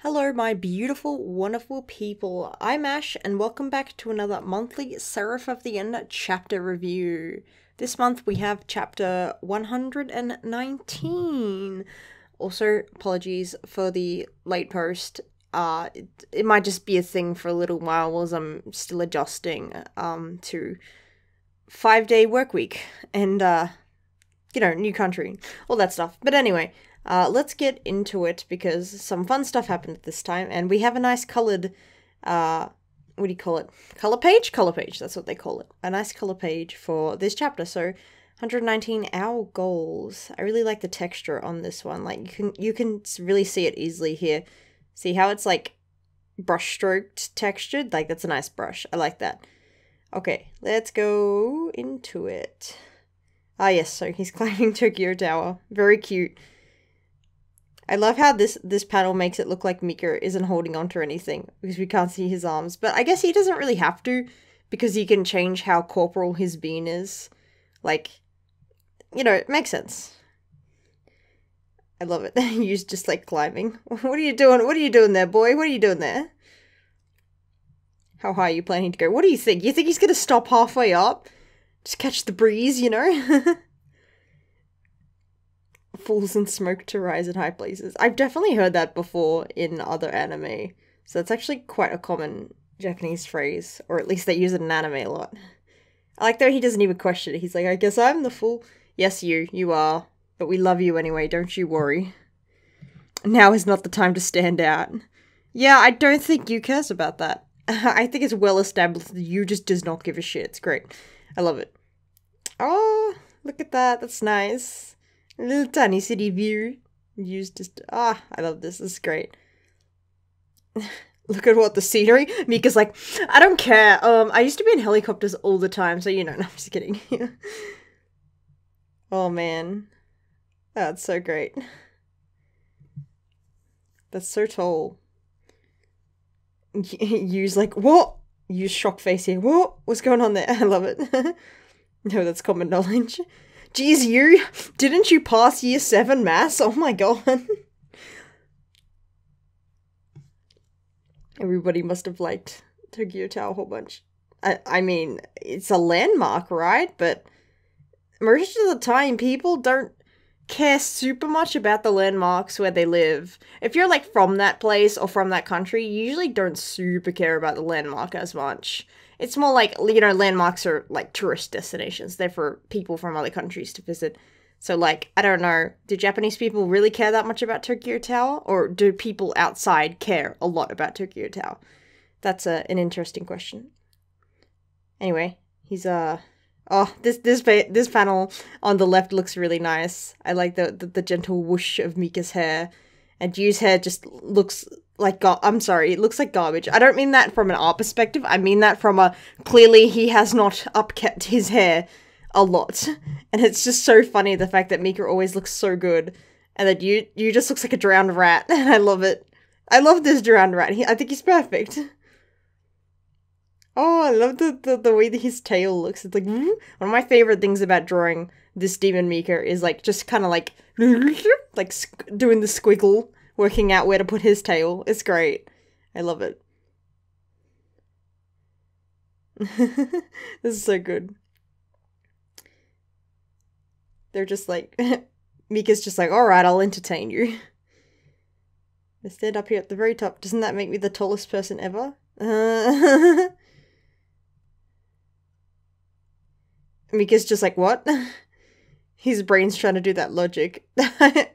Hello, my beautiful, wonderful people. I'm Ashe, and welcome back to another monthly Seraph of the End chapter review. This month we have chapter 119. Also, apologies for the late post. Uh, it, it might just be a thing for a little while as I'm still adjusting um, to five day work week and, uh, you know, new country, all that stuff. But anyway, uh, let's get into it because some fun stuff happened at this time, and we have a nice colored, uh, what do you call it? Color page? Color page, that's what they call it. A nice color page for this chapter. So, 119 our goals. I really like the texture on this one. Like you can you can really see it easily here. See how it's like brush stroked textured? Like that's a nice brush. I like that. Okay, let's go into it. Ah yes, so he's climbing Tokyo Tower. Very cute. I love how this this panel makes it look like Mika isn't holding onto anything because we can't see his arms. But I guess he doesn't really have to because he can change how corporal his being is. Like, you know, it makes sense. I love it. He's just like climbing. What are you doing? What are you doing there, boy? What are you doing there? How high are you planning to go? What do you think? You think he's gonna stop halfway up? Just catch the breeze, you know? Fools and smoke to rise in high places. I've definitely heard that before in other anime. So it's actually quite a common Japanese phrase, or at least they use it in anime a lot. I like though he doesn't even question it. He's like, I guess I'm the fool. Yes, you, you are. But we love you anyway, don't you worry. Now is not the time to stand out. Yeah, I don't think Yu cares about that. I think it's well established that Yu just does not give a shit. It's great. I love it. Oh, look at that. That's nice. Little tiny city view. Yu's just ah, I love this. This is great. Look at what the scenery. Mika's like, I don't care. Um, I used to be in helicopters all the time, so you know. No, I'm just kidding. oh man, that's so great. That's so tall. Yu's like what? Yu's shock face here. What? What's going on there? I love it. no, that's common knowledge. Geez, you didn't you pass year seven maths? Oh my god. Everybody must have liked Tokyo Tower a whole bunch. I, I mean, it's a landmark, right? But most of the time, people don't care super much about the landmarks where they live. If you're like from that place or from that country, you usually don't super care about the landmark as much. It's more like, you know, landmarks are like tourist destinations. They're for people from other countries to visit. So, like, I don't know, do Japanese people really care that much about Tokyo Tower? Or do people outside care a lot about Tokyo Tower? That's a, an interesting question. Anyway, he's, uh, oh, this, this, this panel on the left looks really nice. I like the, the, the gentle whoosh of Mika's hair. And Yu's hair just looks like I'm sorry, it looks like garbage. I don't mean that from an art perspective. I mean that from a clearly he has not upkept his hair a lot, and it's just so funny the fact that Mika always looks so good, and that you Yu just looks like a drowned rat, and I love it. I love this drowned rat. He, I think he's perfect. Oh, I love the, the, the way that his tail looks. It's like one of my favorite things about drawing this demon Mika is like just kind of like like doing the squiggle working out where to put his tail. It's great. I love it. this is so good. They're just like, Mika's just like, alright, I'll entertain you. I stand up here at the very top. Doesn't that make me the tallest person ever? Uh Mika's just like, what? his brain's trying to do that logic. I,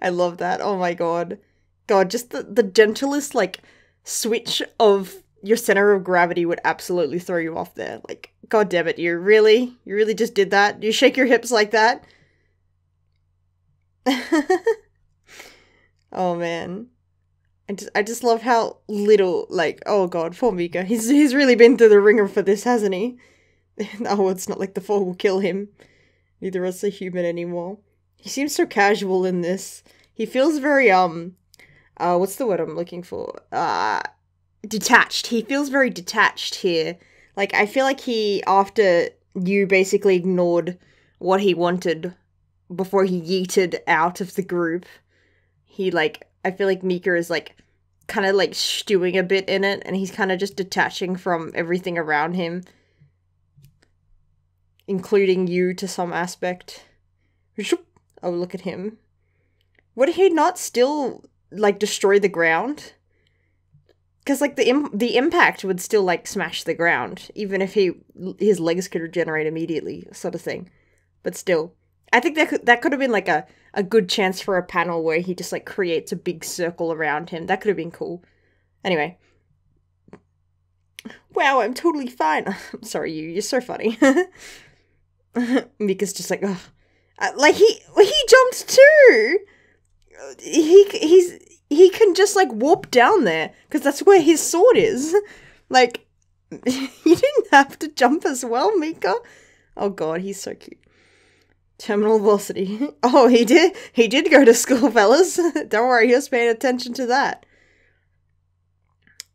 I love that. Oh my god. God, just the, the gentlest, like, switch of your center of gravity would absolutely throw you off there. Like, god damn it, you really? You really just did that? You shake your hips like that? oh man. I just, I just love how little, like, oh god, poor Mika. He's, he's really been through the ringer for this, hasn't he? oh, it's not like the fall will kill him. Neither is a human anymore. He seems so casual in this. He feels very, um, uh, what's the word I'm looking for? Uh, detached. He feels very detached here. Like, I feel like he, after Yu basically ignored what he wanted before he yeeted out of the group, he, like, I feel like Mika is, like, kind of like stewing a bit in it and he's kind of just detaching from everything around him including Yu to some aspect. Oh, look at him. Would he not still like destroy the ground? Because like the Im- the impact would still like smash the ground, even if he his legs could regenerate immediately, sort of thing. But still, I think that could that could have been like a a good chance for a panel where he just like creates a big circle around him. That could have been cool. Anyway. Wow, I'm totally fine. I'm sorry, you. You're so funny. Mika's just like, oh, like he he jumped too. He he's he can just like warp down there because that's where his sword is. Like, you didn't have to jump as well, Mika. Oh god, he's so cute. Terminal velocity. Oh, he did. He did go to school, fellas. Don't worry, he was paying attention to that.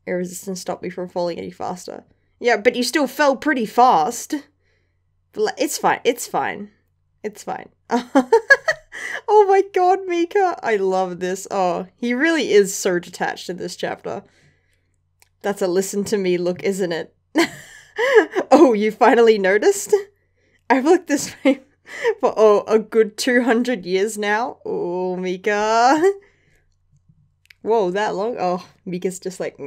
Air resistance stopped me from falling any faster. Yeah, but you still fell pretty fast. It's fine. It's fine. It's fine. oh my god, Mika. I love this. Oh, he really is so detached in this chapter. That's a listen to me look, isn't it? oh, you finally noticed? I've looked this way for oh a good 200 years now. Oh, Mika. Whoa, that long? Oh, Mika's just like...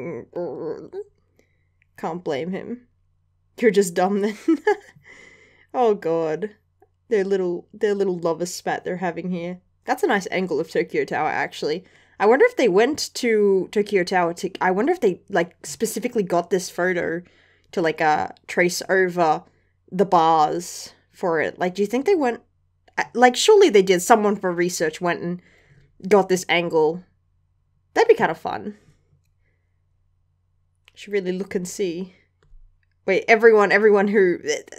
Can't blame him. You're just dumb then. Oh god. Their little their little lover spat they're having here. That's a nice angle of Tokyo Tower actually. I wonder if they went to Tokyo Tower to I wonder if they like specifically got this photo to like uh trace over the bars for it. Like do you think they went uh, like surely they did someone for research went and got this angle. That'd be kind of fun. Should really look and see. Wait, everyone, everyone who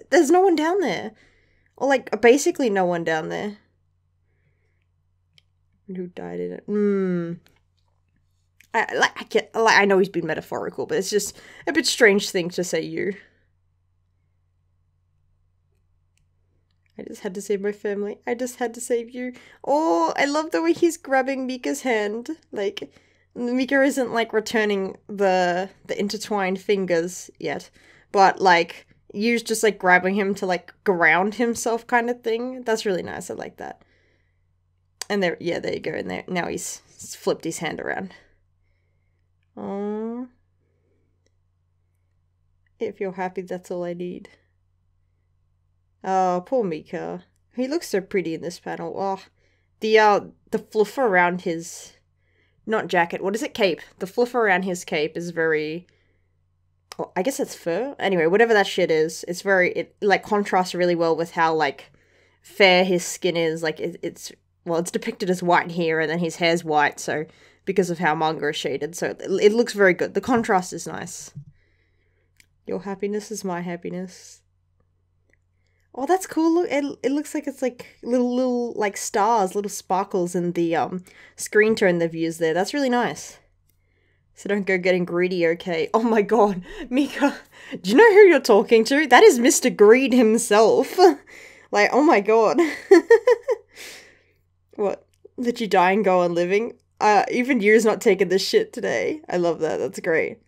there's no one down there, or like basically no one down there. Who died in it? Hmm. I like I get like I know he's been metaphorical, but it's just a bit strange thing to say you. I just had to save my family. I just had to save you. Oh, I love the way he's grabbing Mika's hand. Like Mika isn't like returning the the intertwined fingers yet but like Yu's just like grabbing him to like ground himself kind of thing. That's really nice. I like that. And there, yeah, there you go. And there, now he's, flipped his hand around. Oh, if you're happy, that's all I need. Oh, poor Mika. He looks so pretty in this panel. Oh, the uh, the fluff around his, not jacket. What is it? Cape. The fluff around his cape is very I guess it's fur. Anyway, whatever that shit is, it's very it like contrasts really well with how like fair his skin is. Like it, it's well, it's depicted as white here, and then his hair's white, so because of how manga is shaded, so it, it looks very good. The contrast is nice. Your happiness is my happiness. Oh, that's cool. Look, it, it looks like it's like little little like stars, little sparkles in the um screen tone they've used there. That's really nice. So don't go getting greedy, okay? Oh my god, Mika, do you know who you're talking to? That is Mr. Greed himself. like, oh my god. what? That you die and go on living? Uh, even Yu's not taking this shit today. I love that, that's great.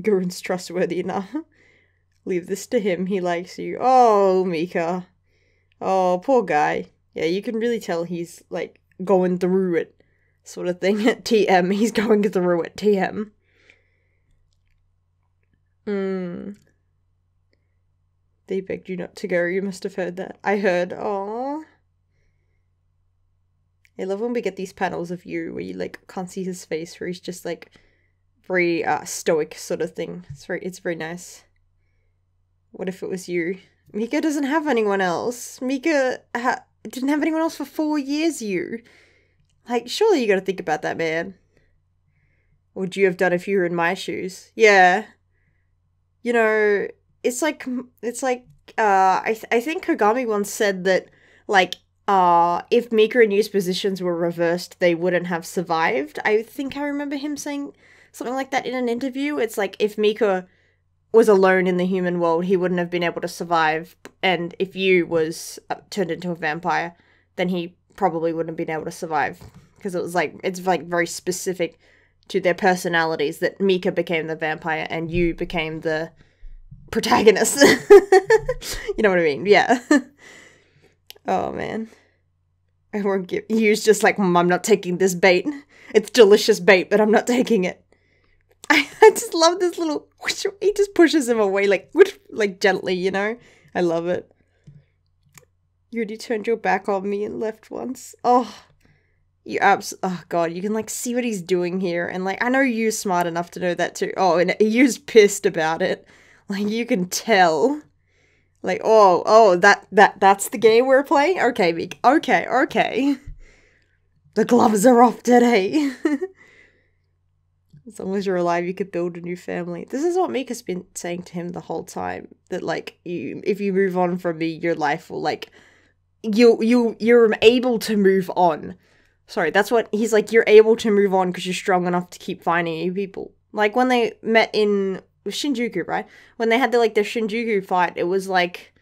Guren's trustworthy enough. Leave this to him, he likes you. Oh, Mika. Oh, poor guy. Yeah, you can really tell he's, like, going through it sort of thing at TM. He's going through at TM. Hmm. They begged you not to go. You must have heard that. I heard. Oh. I love when we get these panels of Yu where you like can't see his face, where he's just like very uh, stoic sort of thing. It's very, it's very nice. What if it was you? Mika doesn't have anyone else. Mika ha- didn't have anyone else for four years. You. Like, surely you gotta think about that, man. Would you have done if you were in my shoes? Yeah. You know, it's like, it's like, uh, I, th- I think Kagami once said that, like, uh, if Mika and Yu's positions were reversed, they wouldn't have survived. I think I remember him saying something like that in an interview. It's like if Mika was alone in the human world, he wouldn't have been able to survive. And if Yu was uh, turned into a vampire, then he probably wouldn't have been able to survive because it was like it's like very specific to their personalities that Mika became the vampire and Yu became the protagonist. you know what I mean? Yeah. oh man. I won't give Yu's just like, I'm not taking this bait. It's delicious bait, but I'm not taking it. I, I just love this little he just pushes him away like like gently, you know? I love it. You already turned your back on me and left once. Oh, you abs. Oh god, you can like see what he's doing here, and like I know you're smart enough to know that too. Oh, and Yu's pissed about it. Like you can tell. Like oh oh that that that's the game we're playing. Okay. Okay, okay. The gloves are off today. as long as you're alive, you could build a new family. This is what Mika's been saying to him the whole time. That like you, if you move on from me, your life will like you you you're able to move on. Sorry, that's what he's like. You're able to move on because you're strong enough to keep finding new people. Like when they met in Shinjuku, right? When they had the like the Shinjuku fight, it was like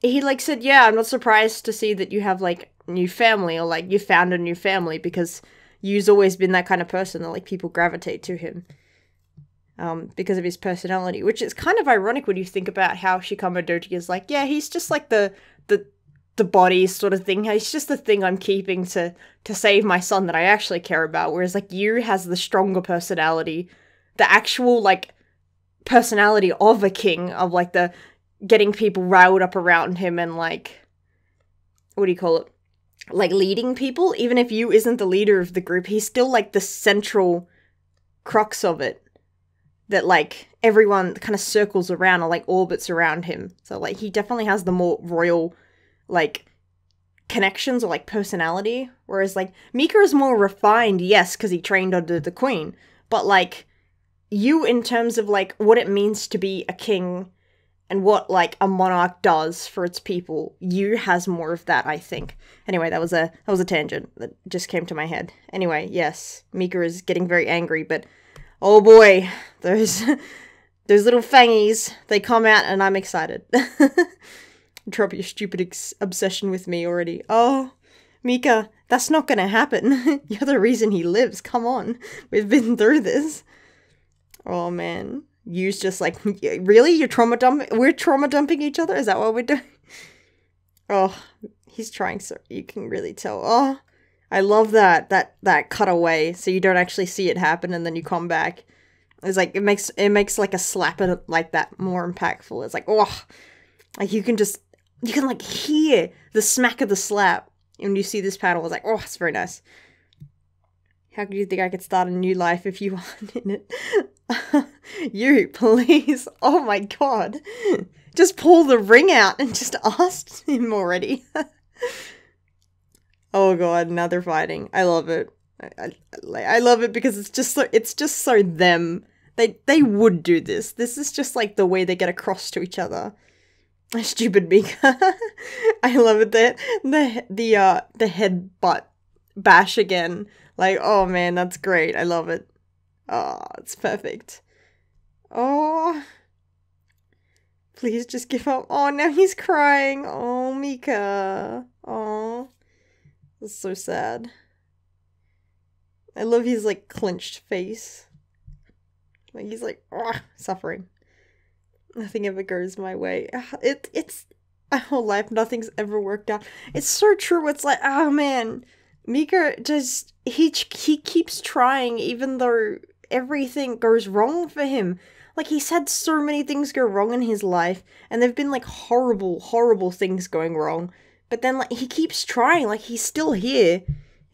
he like said, "Yeah, I'm not surprised to see that you have like new family or like you found a new family because you've always been that kind of person that like people gravitate to him." Um, because of his personality, which is kind of ironic when you think about how Shikama Doji is like, yeah, he's just like the the the body sort of thing. It's just the thing I'm keeping to to save my son that I actually care about. Whereas like Yu has the stronger personality, the actual like personality of a king of like the getting people riled up around him and like what do you call it? Like leading people. Even if Yu isn't the leader of the group, he's still like the central crux of it. That like everyone kind of circles around or like orbits around him. So like he definitely has the more royal like connections or like personality. Whereas like Mika is more refined, yes, because he trained under the queen. But like Yu in terms of like what it means to be a king and what like a monarch does for its people, Yu has more of that, I think. Anyway, that was a that was a tangent that just came to my head. Anyway, yes, Mika is getting very angry, but oh boy, those those little fangies, they come out and I'm excited. Drop your stupid obsession with me already. Oh, Mika, that's not gonna happen. You're the reason he lives. Come on. We've been through this. Oh man. Yu's just like, really? You're trauma dumping? We're trauma dumping each other? Is that what we're doing? Oh, he's trying so you can really tell. Oh, I love that that that cutaway so you don't actually see it happen and then you come back. It's like it makes it makes like a slap it like that more impactful. It's like oh, like you can just you can like hear the smack of the slap when you see this paddle. It's like, oh, it's very nice. How could you think I could start a new life if you aren't in it? you, please. Oh my god. Just pull the ring out and just ask him already. Oh god, now they're fighting. I love it. I, I, I love it because it's just so it's just so them. They they would do this. This is just like the way they get across to each other. Stupid Mika. I love it that the the uh the headbutt bash again. Like, oh man, that's great. I love it. Oh, it's perfect. Oh. Please just give up. Oh, now he's crying. Oh, Mika. Oh. That's so sad. I love his like clenched face. Like he's like suffering. Nothing ever goes my way. Ah, it it's my whole life. Nothing's ever worked out. It's so true. It's like, oh man, Mika just he he keeps trying even though everything goes wrong for him. Like he's had so many things go wrong in his life, and there've been like horrible, horrible things going wrong. But then like he keeps trying. Like he's still here,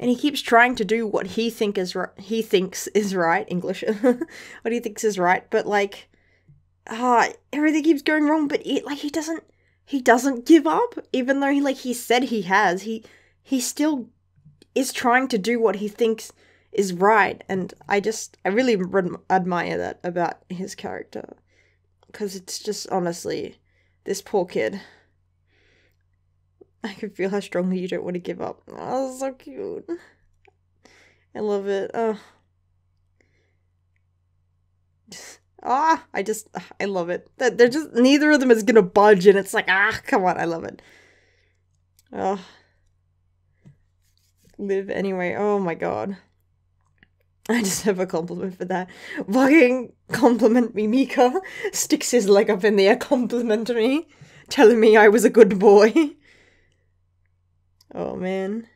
and he keeps trying to do what he think is right. He thinks is right. English. what he thinks is right. But like ah, uh, everything keeps going wrong, but it like he doesn't he doesn't give up, even though he like he said he has. He he still is trying to do what he thinks is right, and I just I really admire that about his character, because it's just honestly this poor kid. I can feel how strongly you don't want to give up. Oh, so cute. I love it. Oh. ah, I just, I love it. That they're just, neither of them is gonna budge, and it's like, ah, come on, I love it. Oh. Live anyway. Oh my god. I just have a compliment for that. Fucking compliment me, Mika. Sticks his leg up in the air, compliment me, telling me I was a good boy. Oh man.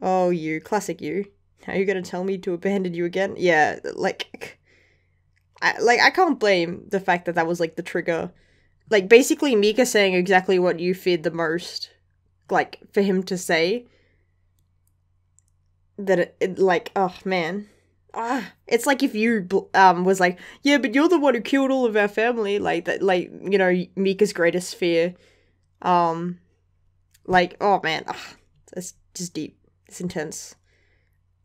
Oh, Yu. Classic Yu. Are you gonna tell me to abandon you again? Yeah, like. I, like, I can't blame the fact that that was, like, the trigger. Like, basically, Mika saying exactly what Yu feared the most. Like, for him to say that it, it like oh man ah it's like if Yu um was like yeah but you're the one who killed all of our family like that like you know mika's greatest fear um like oh man ah, it's just deep it's intense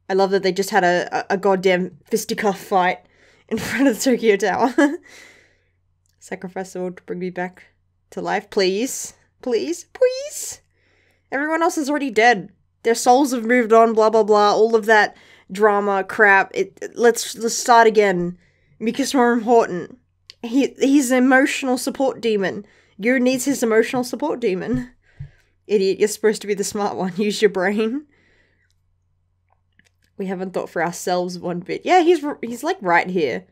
i love that they just had a, a, goddamn fisticuff fight in front of the tokyo tower sacrifice world to bring me back to life please please please everyone else is already dead their souls have moved on, blah blah blah, all of that drama crap. It let's let's start again. Because more important. He he's an emotional support demon. Yu needs his emotional support demon. Idiot, you're supposed to be the smart one. Use your brain. We haven't thought for ourselves one bit. Yeah, he's he's like right here.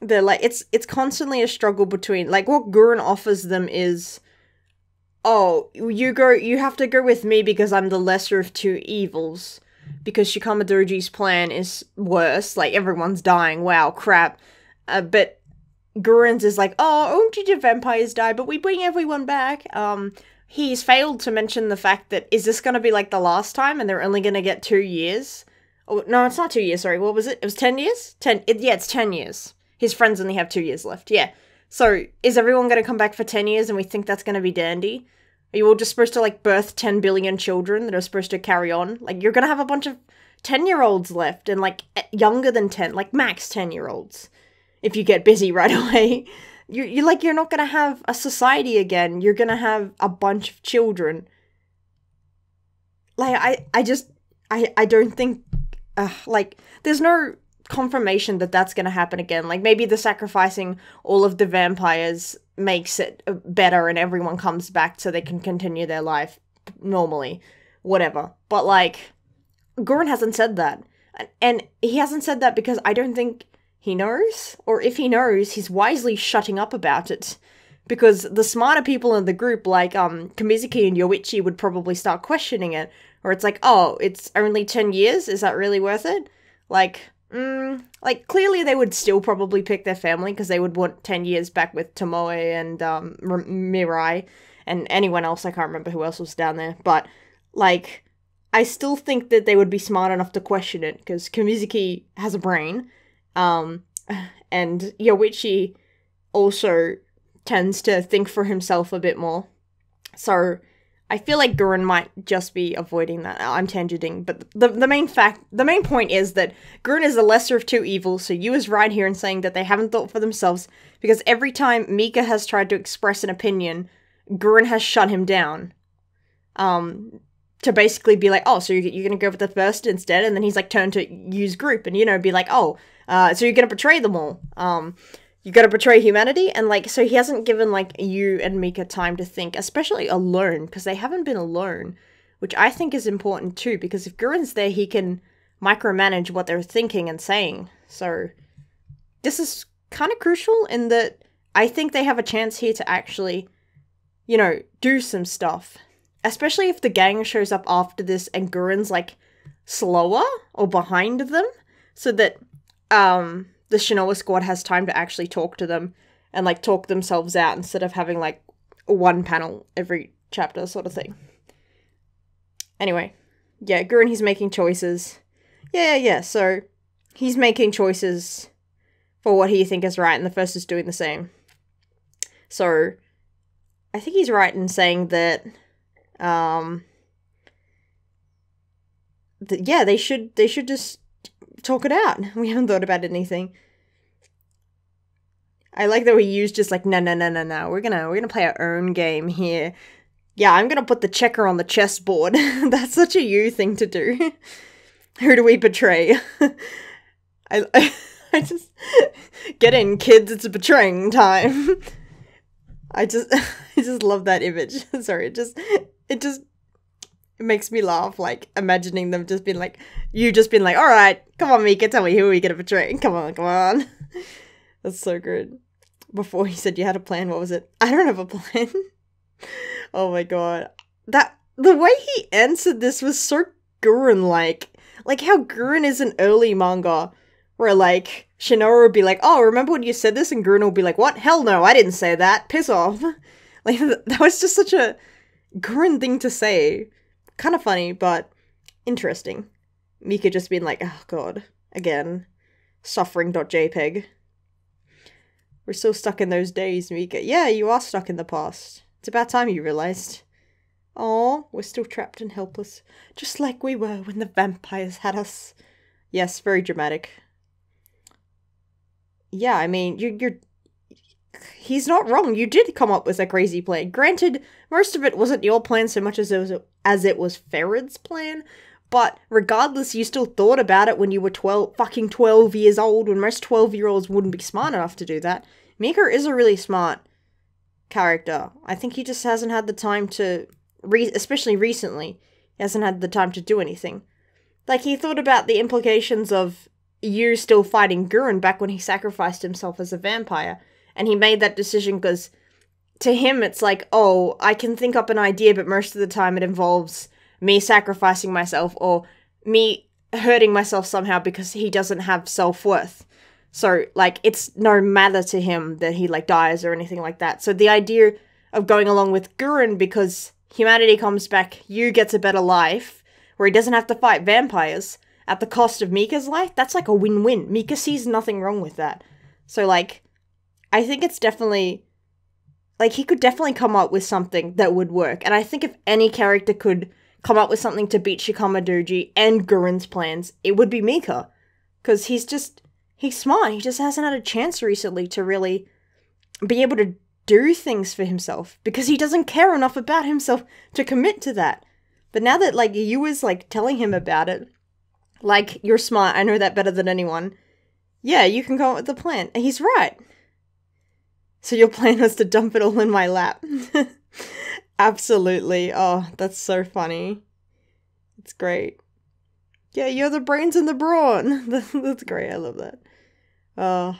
They're like it's it's constantly a struggle between like what Guren offers them is oh, you go, you have to go with me because I'm the lesser of two evils. Because Shikama Doji's plan is worse, like everyone's dying, wow, crap. Uh, but Guren's is like, oh, only the vampires die, but we bring everyone back. Um, he's failed to mention the fact that is this gonna be like the last time and they're only gonna get two years? Oh, no, it's not two years, sorry, what was it? It was 10 years? 10, it, yeah, it's 10 years. His friends only have two years left, yeah. So, is everyone gonna come back for 10 years and we think that's gonna be dandy? Are you all just supposed to like birth 10 billion children that are supposed to carry on? Like you're gonna have a bunch of 10 year olds left and like younger than 10, like max 10 year olds. If you get busy right away. You you like you're not gonna have a society again. You're gonna have a bunch of children. Like I I just I I don't think uh, like there's no confirmation that that's going to happen again. Like maybe the sacrificing all of the vampires makes it uh, better and everyone comes back so they can continue their life normally, whatever. But like Guren hasn't said that. And he hasn't said that because I don't think he knows, or if he knows, he's wisely shutting up about it. Because the smarter people in the group, like um Kimizuki and Yoichi, would probably start questioning it. Or it's like, oh, it's only 10 years? Is that really worth it? Like, Mm, like clearly they would still probably pick their family because they would want 10 years back with Tomoe and um, Mirai and anyone else. I can't remember who else was down there. But like, I still think that they would be smart enough to question it because Kimizuki has a brain. Um, and Yoichi also tends to think for himself a bit more. So I feel like Guren might just be avoiding that. I'm tangenting, but the the main fact, the main point is that Guren is the lesser of two evils. So Yu is right here in saying that they haven't thought for themselves because every time Mika has tried to express an opinion, Guren has shut him down. Um, to basically be like, oh, so you're, you're gonna go with the first instead, and then he's like turned to Yu's group, and you know, be like, oh, uh, so you're gonna betray them all. Um, Yu gotta betray humanity and like so he hasn't given like you and mika time to think especially alone because they haven't been alone which i think is important too because if Guren's there he can micromanage what they're thinking and saying so this is kind of crucial in that i think they have a chance here to actually you know do some stuff especially if the gang shows up after this and Guren's like slower or behind them so that um the Shinoa squad has time to actually talk to them and like talk themselves out instead of having like one panel every chapter sort of thing. Anyway, yeah, Guren he's making choices. Yeah, yeah, yeah, so he's making choices for what he think is right and the first is doing the same. So I think he's right in saying that um that yeah, they should they should just talk it out. We haven't thought about anything. I like that we Yu's just like no no no no no. We're gonna we're gonna play our own game here. Yeah, I'm gonna put the checker on the chessboard. That's such a Yu thing to do. Who do we betray? I, I I just get in, kids. It's a betraying time. I just I just love that image. Sorry, it just it just It makes me laugh, like imagining them just being like, you just been like, all right, come on, Mika, tell me who we gonna betray. Come on, come on. That's so good. Before he said you had a plan, what was it? I don't have a plan. oh my god. That the way he answered this was so Guren like. Like how Guren is an early manga where like Shinohara would be like, "Oh, remember when you said this?" and Guren will be like, "What? Hell no, I didn't say that. Piss off." like that was just such a Guren thing to say. Kind of funny, but interesting. Mika just being like, "Oh god, again, suffering.jpg." We're still stuck in those days, Mika. Yeah, you are stuck in the past. It's about time you realized. Oh, we're still trapped and helpless, just like we were when the vampires had us. Yes, very dramatic. Yeah, I mean, you're, you're. He's not wrong. You did come up with a crazy plan. Granted, most of it wasn't your plan so much as it was as it was Ferid's plan. But regardless, you still thought about it when Yu were twelve, fucking twelve years old. When most twelve-year-olds wouldn't be smart enough to do that. Mika is a really smart character. I think he just hasn't had the time to re- especially recently, he hasn't had the time to do anything. Like, he thought about the implications of you still fighting Guren back when he sacrificed himself as a vampire, and he made that decision because to him it's like, oh, I can think up an idea, but most of the time it involves me sacrificing myself or me hurting myself somehow because he doesn't have self worth. So, like, it's no matter to him that he, like, dies or anything like that. So, the idea of going along with Guren because humanity comes back, Yu gets a better life, where he doesn't have to fight vampires at the cost of Mika's life, that's like a win win. Mika sees nothing wrong with that. So, like, I think it's definitely. Like, he could definitely come up with something that would work. And I think if any character could come up with something to beat Shikama Doji and Guren's plans, it would be Mika. Because he's just. He's smart. He just hasn't had a chance recently to really be able to do things for himself because he doesn't care enough about himself to commit to that. But now that like Yu was like telling him about it, like you're smart, I know that better than anyone. Yeah, you can come up with a plan. And he's right. So your plan was to dump it all in my lap. Absolutely. Oh, that's so funny. It's great. Yeah, you're the brains and the brawn. that's great. I love that. Oh,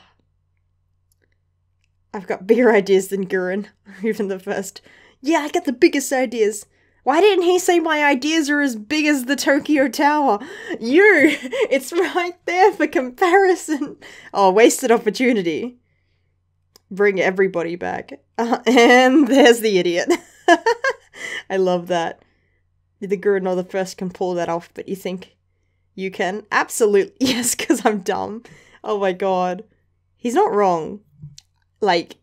I've got bigger ideas than Guren. Even the first. Yeah, I got the biggest ideas. Why didn't he say my ideas are as big as the Tokyo Tower? You! It's right there for comparison. Oh, wasted opportunity. Bring everybody back. Uh, and there's the idiot. I love that. Neither Guren nor the first can pull that off, but you think you can? Absolutely. Yes, because I'm dumb. Oh my god. He's not wrong like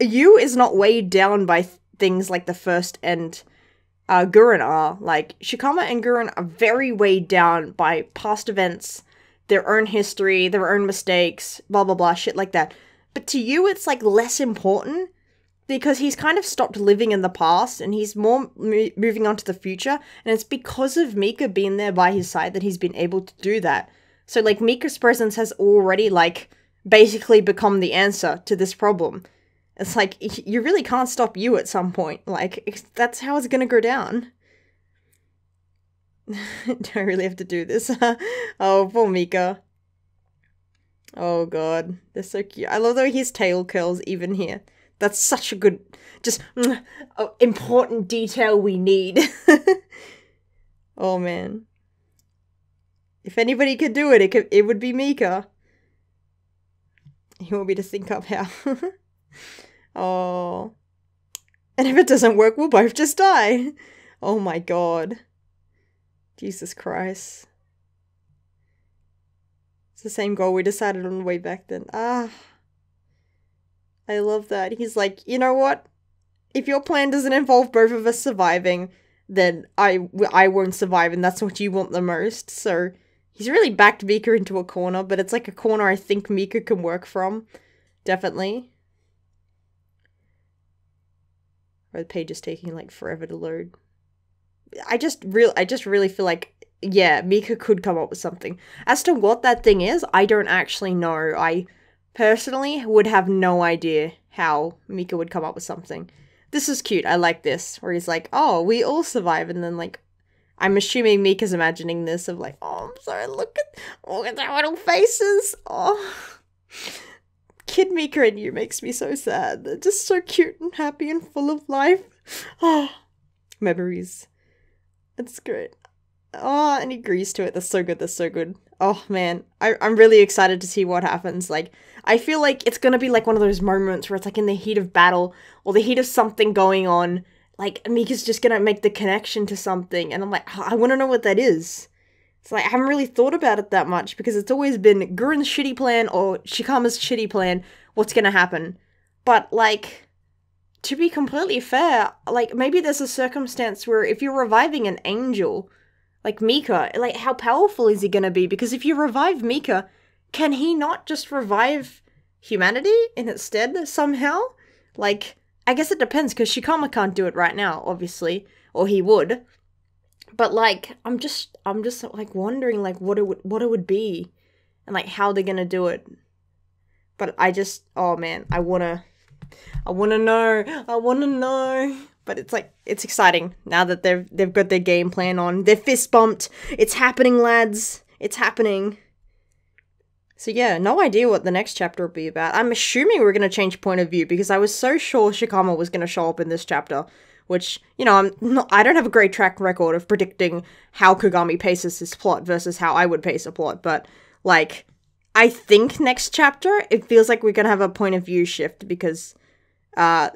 Yu is not weighed down by th- things like the first and uh, Guren are. Like Shikama and Guren are very weighed down by past events, their own history, their own mistakes, blah blah blah, shit like that. But to Yu, it's like less important because he's kind of stopped living in the past and he's more mo- moving on to the future. And it's because of Mika being there by his side that he's been able to do that. So like Mika's presence has already like basically become the answer to this problem. It's like you really can't stop Yu at some point. Like that's how it's gonna go down. do I really have to do this? oh, poor Mika. Oh god, they're so cute. I love though his tail curls even here. That's such a good, just oh, important detail we need. oh man. If anybody could do it, it could, it would be Mika. You want me to think up how? oh. And if it doesn't work, we'll both just die. Oh my god. Jesus Christ. The same goal we decided on the way back then. Ah. I love that. He's like, you know what? If your plan doesn't involve both of us surviving, then I, I won't survive, and that's what you want the most. So He's really backed Mika into a corner, but it's like a corner I think Mika can work from. Definitely. Or the page is taking like forever to load. I just real I just really feel like yeah, Mika could come up with something. As to what that thing is, I don't actually know. I personally would have no idea how Mika would come up with something. This is cute. I like this. Where he's like, "Oh, we all survive," and then like I'm assuming Mika's imagining this of like, oh, I'm sorry, look at look at their little faces. Oh, Kid Mika and Yu makes me so sad. They're just so cute and happy and full of life. Oh, memories. It's great. Oh, and he agrees to it. That's so good. That's so good. Oh man, I, I'm really excited to see what happens. Like, I feel like it's gonna be like one of those moments where it's like in the heat of battle or the heat of something going on. Like Mika's just gonna make the connection to something, and I'm like, "Oh, I want to know what that is. It's like I haven't really thought about it that much because it's always been Guren's shitty plan or Shikama's shitty plan. What's gonna happen? But like, to be completely fair, like maybe there's a circumstance where if you're reviving an angel like Mika, like how powerful is he gonna be? Because if you revive Mika, can he not just revive humanity in its stead somehow? Like, I guess it depends because Shikama can't do it right now, obviously, or he would. But like, I'm just, I'm just like wondering like what it would, what it would be, and like how they're gonna do it. But I just, oh man, I wanna, I wanna know, I wanna know but it's like it's exciting now that they've they've got their game plan on. They're fist bumped. It's happening, lads. It's happening. So yeah, no idea what the next chapter will be about. I'm assuming we're gonna change point of view because I was so sure Shikama was gonna show up in this chapter. Which you know, I'm not. I don't have a great track record of predicting how Kagami paces his plot versus how I would pace a plot. But like, I think next chapter it feels like we're gonna have a point of view shift because uh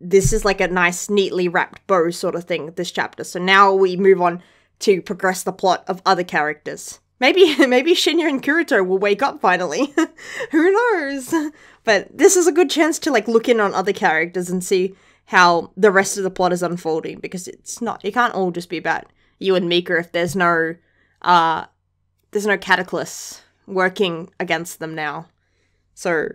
this is like a nice, neatly wrapped bow sort of thing, this chapter. So now we move on to progress the plot of other characters. Maybe maybe Shinya and Kureto will wake up finally. Who knows? But this is a good chance to like look in on other characters and see how the rest of the plot is unfolding because it's not it can't all just be about Yu and Mika if there's no uh there's no cataclysm working against them now. So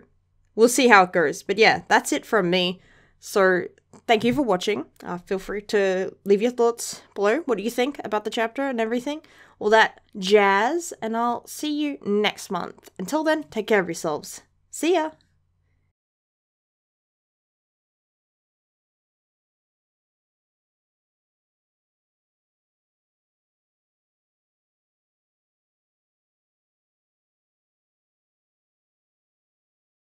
we'll see how it goes. But yeah, that's it from me. So thank you for watching. Uh, feel free to leave your thoughts below. What do you think about the chapter and everything? All that jazz. And I'll see you next month. Until then, take care of yourselves. See ya.